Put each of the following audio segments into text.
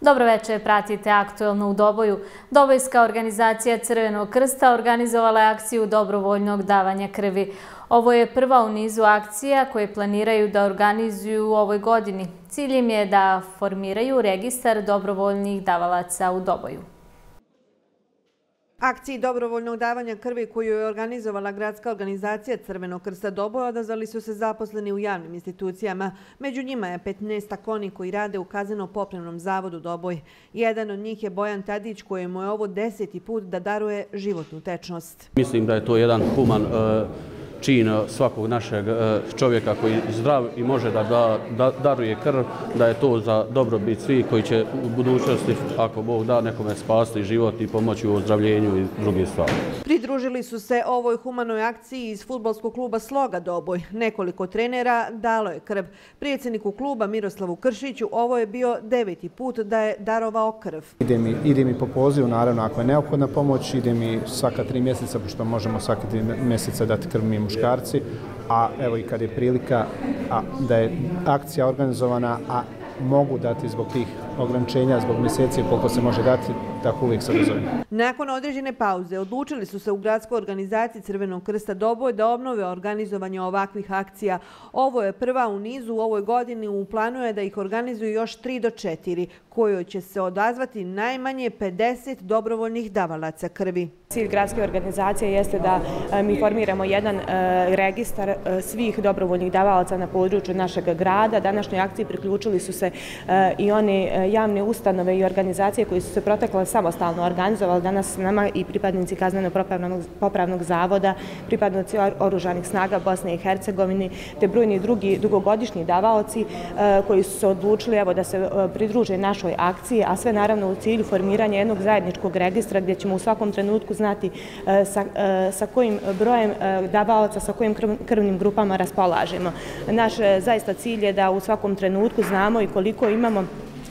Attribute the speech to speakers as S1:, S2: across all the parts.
S1: Dobro večer, pratite aktuelno u Doboju. Dobojska organizacija Crvenog krsta organizovala je akciju dobrovoljnog davanja krvi. Ovo je prva u nizu akcija koje planiraju da organizuju u ovoj godini. Cilj im je da formiraju registar dobrovoljnih davalaca u Doboju.
S2: Akciji dobrovoljnog davanja krvi koju je organizovala gradska organizacija Crvenog krsta Doboja odazvali su se zaposleni u javnim institucijama. Među njima je 15 takoni koji rade u kazeno-popremnom zavodu Doboj. Jedan od njih je Bojan Tadić kojemu je ovo deseti put da daruje životnu tečnost.
S3: Mislim da je to jedan human e, čin e, svakog našeg e, čovjeka koji je zdrav i može da daruje krv, da je to za dobrobit svih koji će u budućnosti, ako Bog da, nekome spasti život i pomoći u ozdravljenju i druge stvari.
S2: Pridružili su se ovoj humanoj akciji iz futbolskog kluba Sloga Doboj. Nekoliko trenera dalo je krv. Prijedsjedniku kluba Miroslavu Kršiću ovo je bio deveti put da je darovao krv.
S4: Ide mi po pozivu, naravno, ako je neophodna pomoć, ide mi svaka tri mjeseca, pošto možemo svaka tri mjeseca dati krv mimo muškarci, a evo i kad je prilika a, da je akcija organizovana, a mogu dati zbog tih ograničenja, zbog mjeseci koliko se može dati, tako uvijek se dozovem.
S2: Nakon određene pauze odlučili su se u gradskoj organizaciji Crvenog krsta Doboj da obnove organizovanje ovakvih akcija. Ovo je prva u nizu u ovoj godini. U planu je da ih organizuju još 3 do 4, kojoj će se odazvati najmanje 50 dobrovoljnih davalaca krvi.
S5: Cilj gradske organizacije jeste da e, mi formiramo jedan e, registar e, svih dobrovoljnih davalaca na području našeg grada. Današnjoj akciji priključili su se i one javne ustanove i organizacije koji su se protekle samostalno organizovali. Danas nama i pripadnici kazneno-popravnog zavoda, pripadnici oružanih snaga Bosne i Hercegovine, te brojni drugi dugogodišnji davaoci e, koji su se odlučili da se e, pridruže našoj akciji, a sve naravno u cilju formiranja jednog zajedničkog registra gdje ćemo u svakom trenutku znati e, sa kojim brojem davaoca, sa kojim krvnim grupama raspolažemo. Naš zaista cilj je da u svakom trenutku znamo i koliko imamo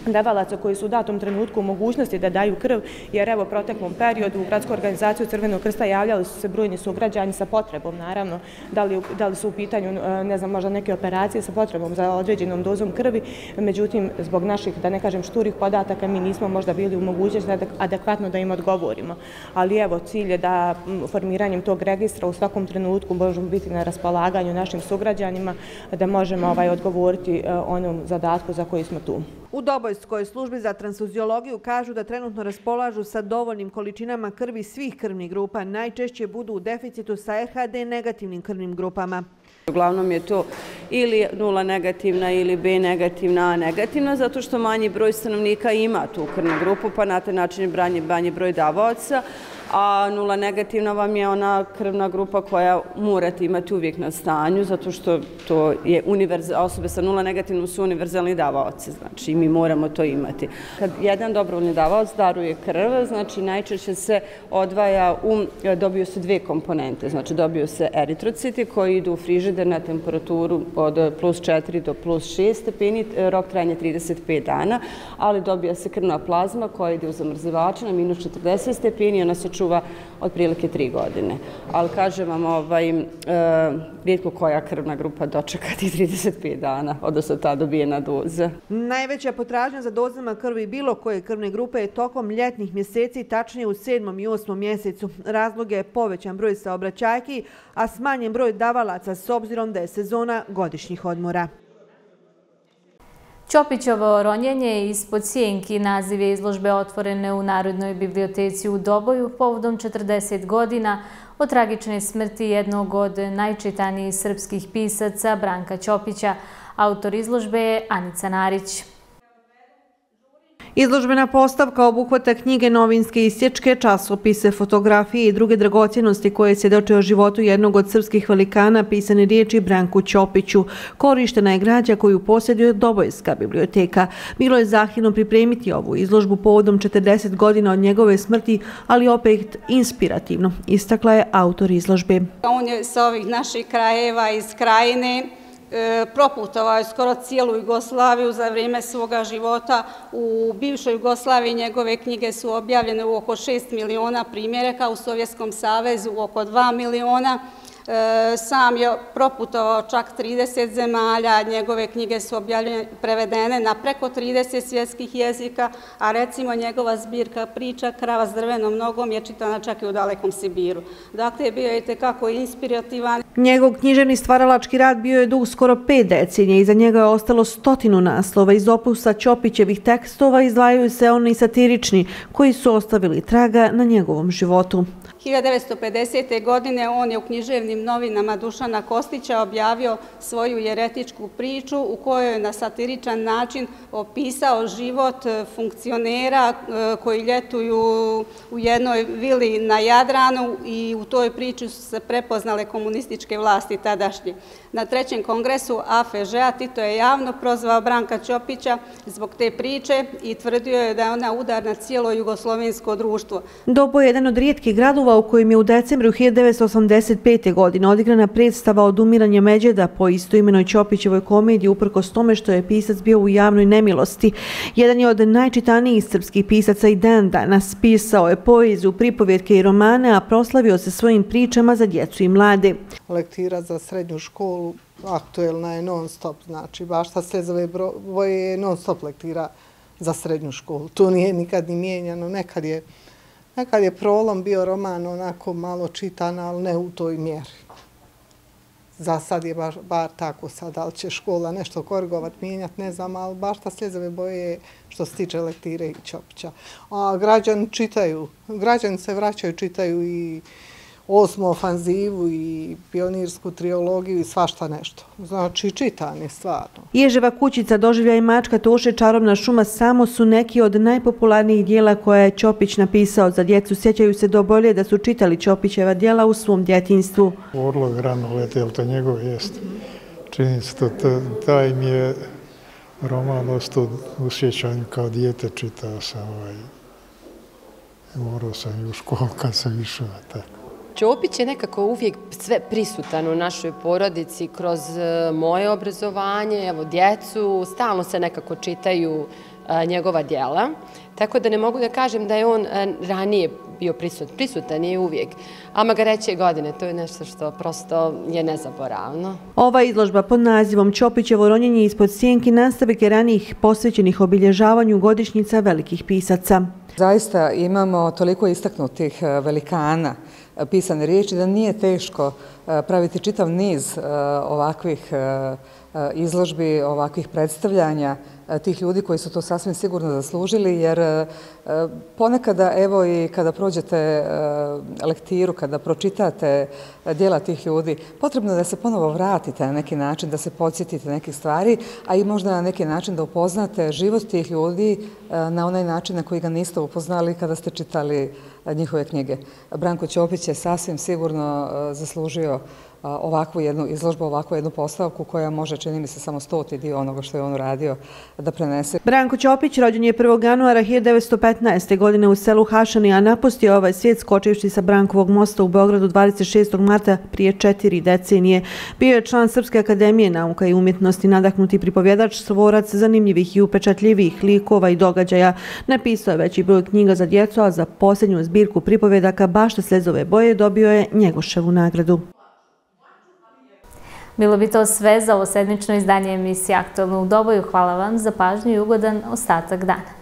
S5: davalaca koji su u datom trenutku u mogućnosti da daju krv, jer evo proteklom periodu u gradsku organizaciju Crvenog krsta javljali su se brojni sugrađani sa potrebom, naravno, da li, da li su u pitanju, e, ne znam, možda neke operacije sa potrebom za određenom dozom krvi, međutim, zbog naših, da ne kažem, šturih podataka, mi nismo možda bili u mogućnosti adekvatno da im odgovorimo. Ali evo, cilj je da formiranjem tog registra u svakom trenutku možemo biti na raspolaganju našim sugrađanima, da možemo ovaj, odgovoriti e, onom zadatku za koji smo tu.
S2: U Dobojskoj službi za transfuziologiju kažu da trenutno raspolažu sa dovoljnim količinama krvi svih krvnih grupa. Najčešće budu u deficitu sa RHD negativnim krvnim grupama.
S6: Uglavnom je to ili nula negativna ili B negativna, A negativna, zato što manji broj stanovnika ima tu krvnu grupu, pa na taj način je manji broj davoca a nula negativna vam je ona krvna grupa koja morate imati uvijek na stanju, zato što to je osobe sa nula negativnom su univerzalni davaoci, znači mi moramo to imati. Kad jedan dobrovoljni davaoc daruje krv, znači najčešće se odvaja, u, dobiju se dve komponente, znači dobiju se eritrociti koji idu u frižider na temperaturu od plus 4 do plus 6 stepeni, rok trajanja 35 dana, ali dobija se krvna plazma koja ide u zamrzivače na minus 40 stepeni, ona se čuva otprilike tri godine. Ali kažem vam, ovaj, e, rijetko koja krvna grupa dočekati 35 dana, odnosno ta dobijena doza.
S2: Najveća potražnja za dozama krvi bilo koje krvne grupe je tokom ljetnih mjeseci, tačnije u 7. i 8. mjesecu. Razlog je povećan broj saobraćajki, a smanjen broj davalaca s obzirom da je sezona godišnjih odmora.
S1: Ćopićovo ronjenje ispod Sjenki naziv je izložbe otvorene u Narodnoj biblioteci u Doboju povodom 40 godina od tragične smrti jednog od najčitanijih srpskih pisaca Branka Ćopića. Autor izložbe je Anica Narić.
S2: Izložbena postavka obuhvata knjige novinske isječke, časopise, fotografije i druge dragocjenosti koje se o životu jednog od srpskih velikana pisane riječi Branku Ćopiću. Korištena je građa koju posjeduje Dobojska biblioteka. Bilo je zahirno pripremiti ovu izložbu povodom 40 godina od njegove smrti, ali opet inspirativno, istakla je autor izložbe.
S7: On je sa ovih naših krajeva iz krajine, e, proputovao je skoro cijelu Jugoslaviju za vrijeme svoga života. U bivšoj Jugoslaviji njegove knjige su objavljene u oko 6 miliona primjereka, u Sovjetskom savezu u oko 2 miliona. primjereka sam je proputovao čak 30 zemalja, njegove knjige su prevedene na preko 30 svjetskih jezika, a recimo njegova zbirka priča Krava s drvenom nogom je čitana čak i u dalekom Sibiru. Dakle, bio je tekako inspirativan.
S2: Njegov književni stvaralački rad bio je dug skoro pet decenije. Iza njega je ostalo stotinu naslova. Iz opusa Ćopićevih tekstova izdvajaju se oni satirični koji su ostavili traga na njegovom životu.
S7: 1950. godine on je u književnim novinama Dušana Kostića objavio svoju jeretičku priču u kojoj je na satiričan način opisao život e, funkcionera e, koji ljetuju u jednoj vili na Jadranu i u toj priči su se prepoznale komunističke vlasti tadašnje. Na trećem kongresu AFŽ-a Tito je javno prozvao Branka Ćopića zbog te priče i tvrdio je da je ona udar na cijelo jugoslovensko društvo.
S2: Dobo je jedan od rijetkih gradova u kojim je u decembru 1985. godine odigrana predstava od umiranja Međeda po istoimenoj Ćopićevoj komediji uprkos tome što je pisac bio u javnoj nemilosti. Jedan je od najčitanijih srpskih pisaca i dan danas pisao je poeziju, pripovjetke i romane, a proslavio se svojim pričama za djecu i mlade.
S8: Lektira za srednju školu aktuelna je non stop, znači baš ta slezove boje je non stop lektira za srednju školu. To nije nikad ni mijenjano, nekad je Nekad je prolom bio roman onako malo čitan, ali ne u toj mjeri. Za sad je baš, bar tako sad, ali će škola nešto korigovat, mijenjat, ne znam, ali baš ta sljezave boje što se tiče lektire i čopća. A građani čitaju, građani se vraćaju, čitaju i osmu ofanzivu i pionirsku triologiju i svašta nešto. Znači, čitan je stvarno.
S2: Ježeva kućica, doživlja i mačka, toše, čarobna šuma samo su neki od najpopularnijih dijela koje je Ćopić napisao za djecu. Sjećaju se do bolje da su čitali Ćopićeva dijela u svom djetinstvu.
S9: Orlog rano lete, ali to njegov jest. Čini se to, taj mi je roman ostao usjećan kao dijete čitao sam ovaj. Morao sam i u školu kad sam išao, tako.
S10: Ćopić je nekako uvijek sve prisutan u našoj porodici kroz e, moje obrazovanje, evo djecu, stalno se nekako čitaju njegova dijela. Tako da ne mogu da kažem da je on e, ranije bio prisutan, prisutan je uvijek. A magareće godine, to je nešto što prosto je nezaboravno.
S2: Ova izložba pod nazivom Ćopićevo ronjenje ispod sjenki nastavike je ranijih posvećenih obilježavanju godišnjica velikih pisaca.
S11: Zaista imamo toliko istaknutih velikana, pisane riječi, da nije teško e, praviti čitav niz e, ovakvih e, izložbi, ovakvih predstavljanja E, tih ljudi koji su to sasvim sigurno zaslužili, jer e, e, ponekada, evo i kada prođete lektiru, kada pročitate dijela tih ljudi, potrebno je da se ponovo vratite na neki način, da se podsjetite nekih stvari, a i možda na neki način da upoznate život tih ljudi na onaj način na koji ga niste upoznali kada ste čitali njihove knjige. Branko Ćopić je sasvim sigurno zaslužio ovakvu jednu izložbu, ovakvu jednu postavku koja može, čini mi se, samo stoti dio onoga što je on uradio da prenese.
S2: Branko Ćopić rođen je 1. januara 1915. godine u selu Hašani, a napustio ovaj svijet skočivši sa Brankovog mosta u Beogradu 26. marta prije četiri decenije. Bio je član Srpske akademije nauka i umjetnosti, nadahnuti pripovjedač, stvorac zanimljivih i upečatljivih likova i događaja. Napisao je veći broj knjiga za djecu, a za posljednju zbirku pripovjedaka Bašta slezove boje dobio je Njegoševu nagradu.
S1: Bilo bi to sve za ovo sedmično izdanje emisije Aktualno u doboju. Hvala vam za pažnju i ugodan ostatak dana.